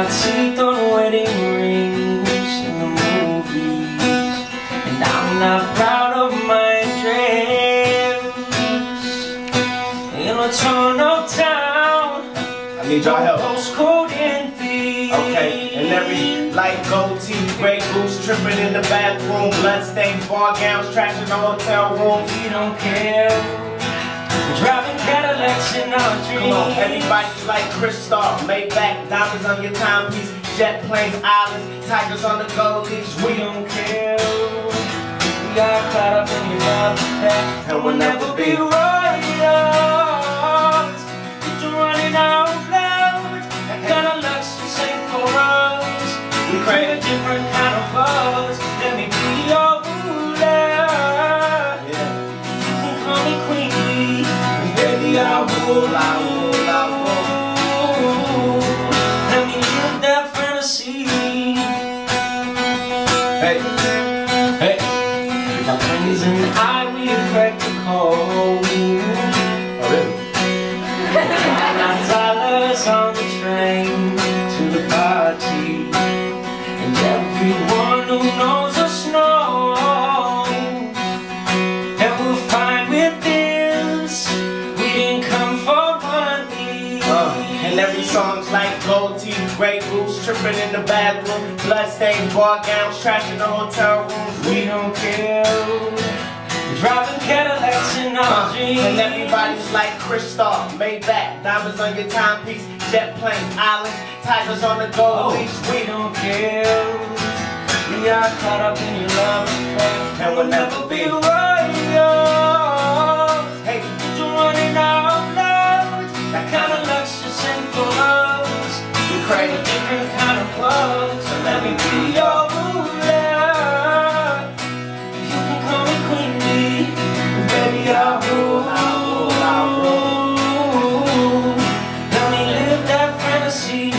my teeth on wedding rings in the movies And I'm not proud of my dreams In a torn up town I need y'all help. Postcode envy Okay, and every light gold tee, Grey Goose tripping in the bathroom, bloodstained bar gowns, trashing the hotel room. We don't care Driving In our dreams Come on, everybody's like Cristal, Maybach, diamonds on your timepiece, jet planes, islands, tigers on the gold leash. We don't care. We got caught up in your love affair, And we'll never be. royals. You're running out loud. That kind of luck's the same for us. We crave a different kind of buzz. Let me be your ruler. Yeah. You can call me Queen Hey, hey. My friends and I, we crack the code. And every song's like gold teeth, Grey Goose, tripping in the bathroom, bloodstained bar gowns, trash in the hotel rooms. we don't care. Driving Cadillacs in our Uh, dreams. and everybody's like Cristal, Maybach, diamonds on your timepiece, jet planes, islands, tigers on the gold Oh, leash. we don't care. We are caught up in your love affair, And we'll never be. royals. So let me be your ruler. You can call me Queen Bee. Baby, I rule. I rule, I rule. Let me live that fantasy.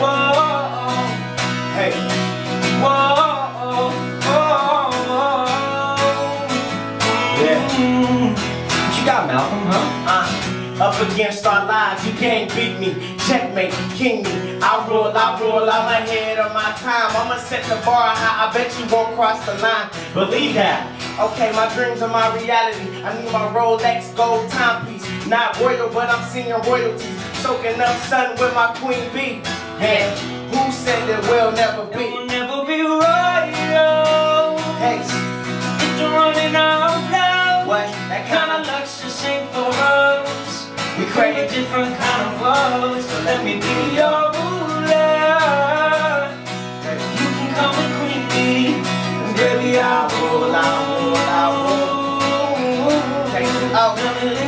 Whoa. Hey, Whoa, Yeah. What you got, Malcolm, huh? uh, up against our lives, you can't beat me. Checkmate, king me. I rule, I rule, I'm ahead of my time. I'ma set the bar high, I bet you won't cross the line. Believe that. Okay, my dreams are my reality. I need my Rolex gold timepiece. Not royal, but I'm seeing royalties. Soaking up sun with my queen bee. And who said that we'll never be? will never be royal. Hey, You're running out loud. what? That Kind of just ain't for. We Crave different kind of buzz. So let me be your ruler. You can call me Queen Bee. Baby, I rule, I rule, I rule. Take it out.